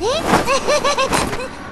え？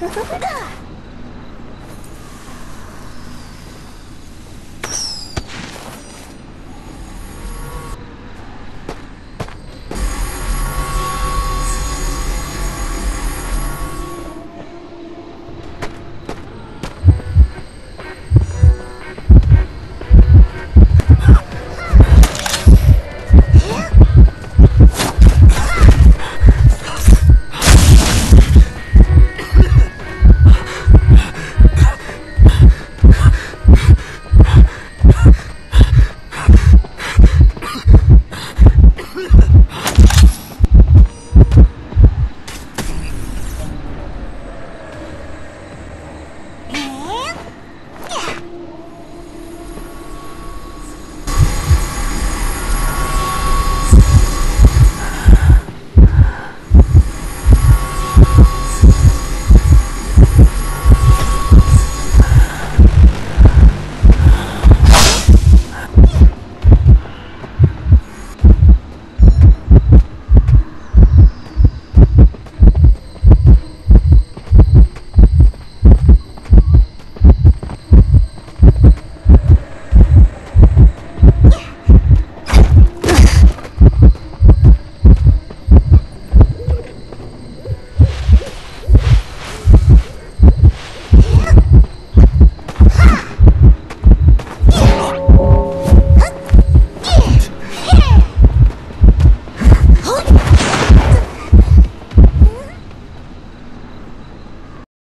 よ